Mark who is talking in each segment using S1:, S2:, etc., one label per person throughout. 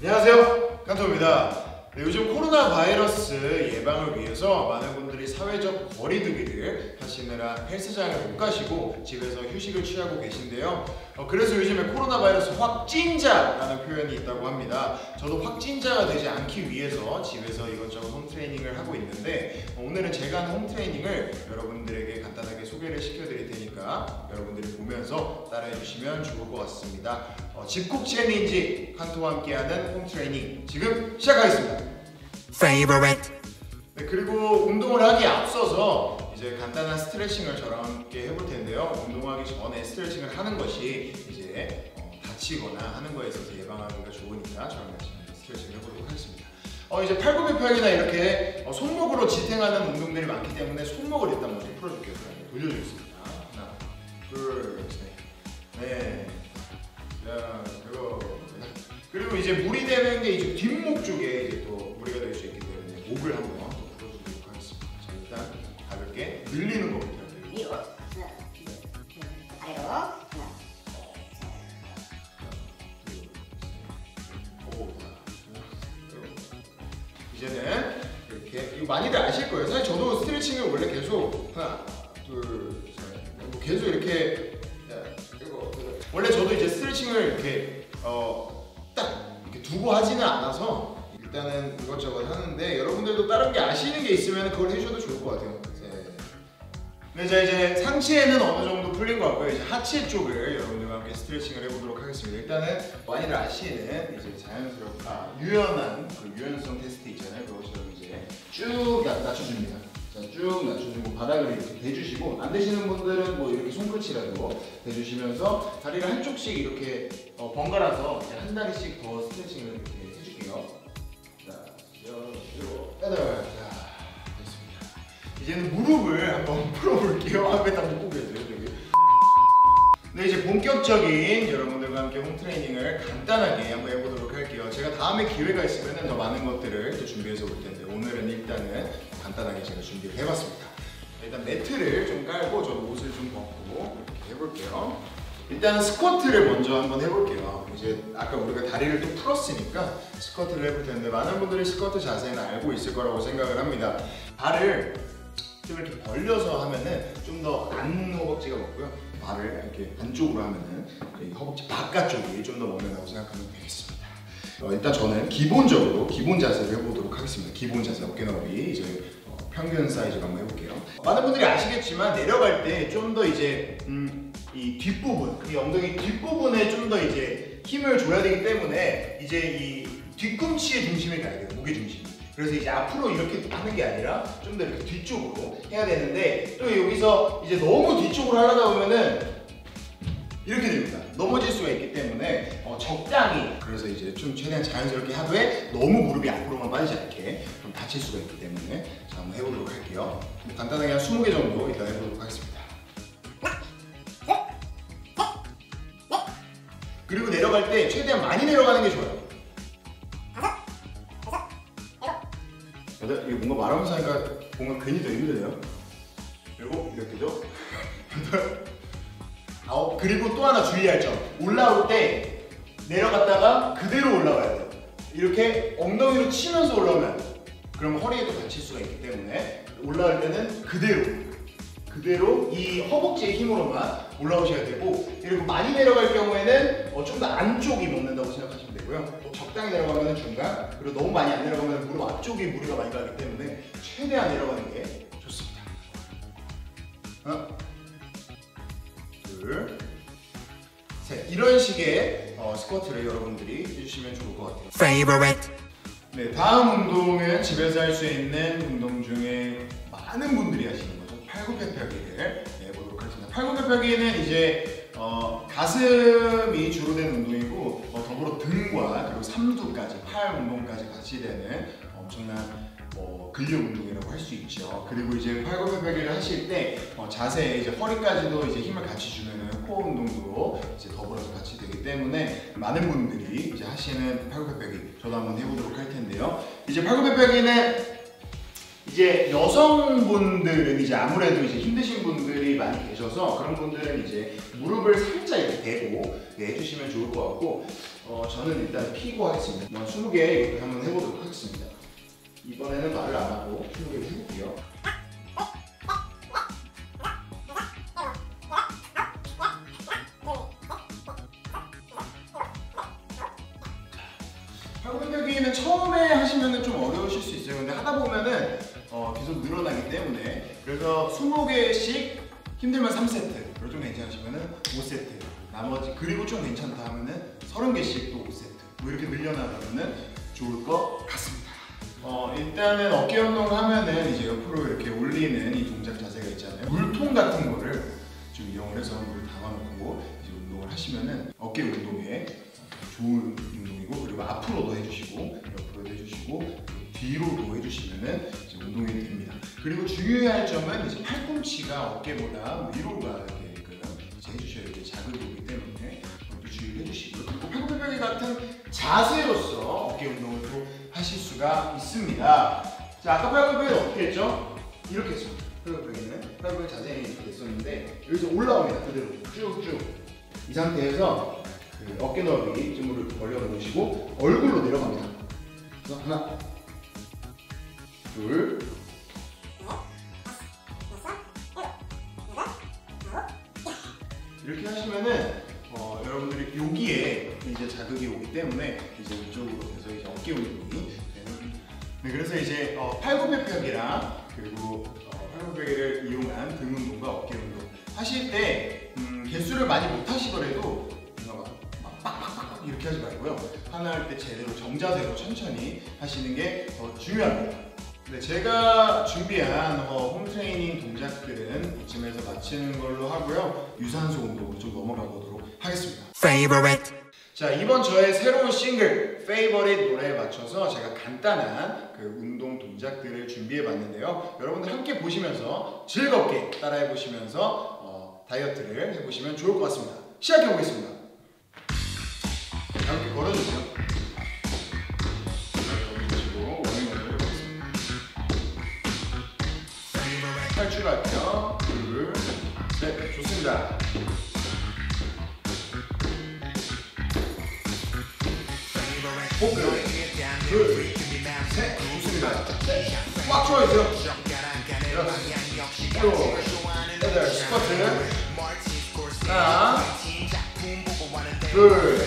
S1: 안녕하세요. 칸토입니다. 네, 요즘 코로나 바이러스 예방을 위해서 많은 분들이 사회적 거리두기를 하시느라 헬스장을 못 가시고 집에서 휴식을 취하고 계신데요. 어, 그래서 요즘에 코로나 바이러스 확진자라는 표현이 있다고 합니다. 저도 확진자가 되지 않기 위해서 집에서 이것저것 홈트레이닝을 하고 있는데 어, 오늘은 제가 하는 홈트레이닝을 여러분들에게 간단하게 소개를 시켜드릴 테니까 여러분들이 보면서 따라해 주시면 좋을 것 같습니다. 어, 집콕 챌린지 칸토와 함께하는 홈트레이닝 지금 시작하겠습니다
S2: favorite.
S1: 네, 그리고 운동을 하기에 앞서서 이제 간단한 스트레칭을 저랑 함께 해볼 텐데요. 운동하기 전에 스트레칭을 하는 것이 이제 어, 다치거나 하는 거에 있어서 예방하기가 좋으니까 저랑 같이 스트레칭을 해보도록 하겠습니다. 어, 이제 팔굽혀펴기나 이렇게 어, 손목으로 지탱하는 운동들이 많기 때문에 손목을 일단 먼저 풀어줄게요. 돌려주겠습니다. 하나, 둘, 셋, 넷, 자, 그리고 그리고 이제 무리 되는 게 이제 뒷목 쪽에 이제 또 무리가 될 수 있기 때문에 목을 한번 또 풀어주도록 하겠습니다. 자, 일단 가볍게 늘리는 것부터 해볼게요.
S3: 위로 하나 둘 셋 아래로 하나
S1: 오, 이제는 이렇게 이거 많이들 아실 거예요. 사실 저도 스트레칭을 원래 계속 하나, 둘, 셋, 뭐 계속 이렇게 자, 이거. 원래 저도 이제 스트레칭을 이렇게 이렇게 두고 하지는 않아서 일단은 이것저것 하는데 여러분들도 다른 게 아시는 게 있으면 그걸 해주셔도 좋을 것 같아요. 네. 네, 자 이제 상체는 어느 정도 풀린 것 같고요. 이제 하체 쪽을 여러분들과 함께 스트레칭을 해보도록 하겠습니다. 일단은 많이들 아시는 이제 자연스럽고 아, 유연한 그 유연성 테스트 있잖아요. 그것처럼 이제 쭉 낮- 낮춰줍니다. 자, 쭉 낮춰주고 바닥을 이렇게 대주시고 안 되시는 분들은 뭐 이렇게 손끝이라도 대주시면서 다리를 한쪽씩 이렇게 어, 번갈아서 이제 한 다리씩 더 스트레칭을 이렇게 해줄게요. 자, 쭉 빼들. 자, 됐습니다. 이제는 무릎을 한번 풀어볼게요. 앞에 계세요, 저기. 네, 이제 본격적인 여러분들과 함께 홈 트레이닝을 간단하게 한번 해보도록 제가 다음에 기회가 있으면 더 많은 것들을 또 준비해서 올 텐데 오늘은 일단은 간단하게 제가 준비를 해봤습니다. 일단 매트를 좀 깔고 저도 옷을 좀 벗고 이렇게 해볼게요. 일단은 스쿼트를 먼저 한번 해볼게요. 이제 아까 우리가 다리를 또 풀었으니까 스쿼트를 해볼 텐데 많은 분들이 스쿼트 자세는 알고 있을 거라고 생각을 합니다. 발을 좀 이렇게 벌려서 하면은 좀 더 안 허벅지가 먹고요. 발을 이렇게 안쪽으로 하면은 이 허벅지 바깥쪽이 좀 더 먹는다고 생각하면 되겠습니다. 어, 일단 저는 기본적으로 기본 자세를 해보도록 하겠습니다. 기본 자세 어깨 넓이 이제 어, 평균 사이즈로 한번 해볼게요. 많은 분들이 아시겠지만 내려갈 때 좀 더 이제 음, 이 뒷부분, 이 엉덩이 뒷부분에 좀 더 이제 힘을 줘야 되기 때문에 이제 이 뒤꿈치의 중심이 가야 돼요. 무게 중심이. 그래서 이제 앞으로 이렇게 하는 게 아니라 좀 더 이렇게 뒤쪽으로 해야 되는데 또 여기서 이제 너무 뒤쪽으로 하려다 보면은 이렇게 됩니다. 넘어질 수가 있기 때문에 어, 적당히 그래서 이제 좀 최대한 자연스럽게 하되 너무 무릎이 앞으로만 빠지지 않게 좀 다칠 수가 있기 때문에 자 한번 해보도록 할게요. 뭐 간단하게 한 20개 정도 일단 해보도록 하겠습니다. 그리고 내려갈 때 최대한 많이 내려가는 게 좋아요. 여덟, 이거 뭔가 말하면서 하니까 뭔가 괜히 더 힘드네요. 일곱, 이렇게죠? 여덟, 아홉, 그리고 또 하나 주의할 점. 올라올 때 내려갔다가 그대로 올라가야 돼요. 이렇게 엉덩이로 치면서 올라오면. 그럼 허리에도 다칠 수가 있기 때문에 올라갈 때는 그대로 그대로 이 허벅지의 힘으로만 올라오셔야 되고 그리고 많이 내려갈 경우에는 어, 좀더 안쪽이 먹는다고 생각하시면 되고요 또 적당히 내려가면 중간 그리고 너무 많이 안 내려가면 무릎 앞쪽이 무리가 많이 가기 때문에 최대한 내려가는 게 좋습니다 하나 둘 셋 이런 식의 어, 스쿼트를 여러분들이 해주시면 좋을 것 같아요
S2: favorite.
S1: 네, 다음 운동은 집에서 할 수 있는 운동 중에 많은 분들이 하시는 거죠. 팔굽혀펴기를 해보도록 하겠습니다. 팔굽혀펴기는 이제 어, 가슴이 주로 되는 운동이고 어, 더불어 등과 그리고 삼두까지 팔 운동까지 같이 되는 엄청난 어, 근력 운동이라고 할 수 있죠. 그리고 이제 팔굽혀펴기를 하실 때 어, 자세 이제 허리까지도 이제 힘을 같이 주는 코어 운동도 이제 더불어서 같이 되기 때문에 많은 분들이 이제 하시는 팔굽혀펴기 저도 한번 해보도록 할 텐데요. 이제 팔굽혀펴기는 이제 여성분들은 이제 아무래도 이제 힘드신 분들이 많이 계셔서 그런 분들은 이제 무릎을 살짝 이렇게 대고 네, 해주시면 좋을 것 같고 어, 저는 일단 피고 하겠습니다. 뭐 20개 이렇게 한번 해보도록 하겠습니다. 이번에는 말을 안 하고 20개 해볼게요. 팔굽혀펴기는 처음에 하시면은 좀 어려우실 수 있어요. 근데 하다 보면은 어, 계속 늘어나기 때문에 그래서 20개씩 힘들면 3세트, 그리고 좀 괜찮으시면은 5세트, 나머지 그리고 좀 괜찮다 하면은 30개씩 또 5세트 뭐 이렇게 늘려나가면은 좋을 것 같습니다. 어, 일단은 어깨 운동 하면은 이제 옆으로 이렇게 올리는 이 동작 자세가 있잖아요. 물통 같은 거를 좀 이용을 해서 물을 담아놓고 이제 운동을 하시면은 어깨 운동에 좋은 운동이고 그리고 앞으로도 해주시고 옆으로도 해주시고 뒤로도 해주시면은 이제 운동이 됩니다. 그리고 주의할 점은 이제 팔꿈치가 어깨보다 위로 가게끔 이제 해주셔야 돼요. 자극이 오기 때문에 그것도 주의를 해주시고 그리고 팔굽혀펴기 같은 자세로서 운동을 수가 있습니다. 자 아까 팔굽혀펴기 어떻게 했죠? 이렇게 했죠. 팔굽혀펴기는 팔굽혀펴기 자세히 이렇게 했었는데 여기서 올라옵니다. 그대로 쭉쭉 이 상태에서 그 어깨 넓이 쯤으로 벌려놓으시고 얼굴로 내려갑니다. 그래서 하나, 둘, 이렇게 하시면은 어, 여러분들이 여기에 이제 자극이 오기 때문에 이제 이쪽으로 해서 이제 어깨 운동이 네, 그래서 이제 어, 팔굽혀펴기랑 그리고 어, 팔굽혀펴기를 이용한 등 운동과 어깨 운동 하실 때 음, 개수를 많이 못 하시더라도 이렇게 하지 말고요 하나 할 때 제대로 정자세로 천천히 하시는 게 더 중요합니다. 네, 제가 준비한 어, 홈 트레이닝 동작들은 이쯤에서 마치는 걸로 하고요 유산소 운동으로 좀 넘어가 보도록 하겠습니다. 자 이번 저의 새로운 싱글 페이버릿 노래에 맞춰서 제가 간단한 그 운동 동작들을 준비해 봤는데요. 여러분들 함께 보시면서 즐겁게 따라해 보시면서 어, 다이어트를 해보시면 좋을 것 같습니다. 시작해 보겠습니다. 함께 걸어주세요. 걸어주시고 워밍업을 해보겠습니다. 탈출할게요. 둘 셋 좋습니다 호흡 둘, 셋, 좋습니다. 셋, 꽉 조여주세요. 여섯, 일곱, 여덟, 스쿼트. 하나, 둘,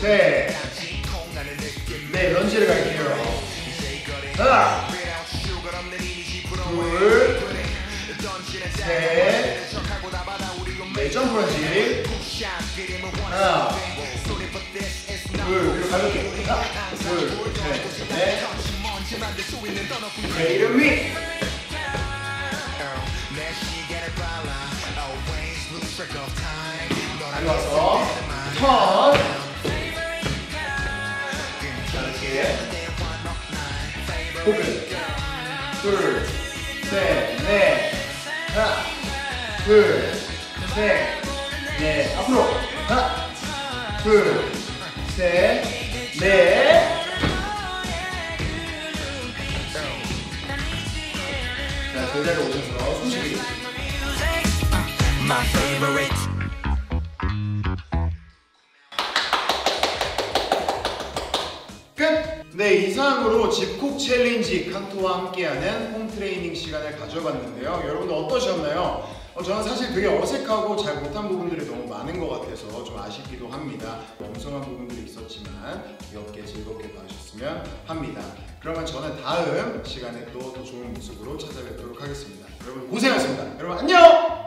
S1: 셋, 네, 런지를 갈게요. 하나, 둘, 셋, 네, 점프 런지. 하나, 둘, 가볍게. 하나, 둘, 셋, 넷. 네, 이름 위. 가져와서 턴. 이렇게. 호흡. 둘, 셋, 넷. 하나, 둘, 셋, 넷. 앞으로. 하나, 둘, 셋, 넷. 자, 제자리 오셔서 숨쉬기.
S2: my favorite,
S1: 끝! 네, 이상으로 집콕 챌린지 칸토와 함께하는 홈 트레이닝 시간을 가져봤는데요. 여러분들 어떠셨나요? 어, 저는 사실 되게 어색하고 잘 못한 부분들이 너무 많은 것 같아서 좀 아쉽기도 합니다. 엉성한 부분들이 있었지만 귀엽게 즐겁게 봐주셨으면 합니다. 그러면 저는 다음 시간에 또 더 좋은 모습으로 찾아뵙도록 하겠습니다. 여러분 고생하셨습니다. 여러분 안녕!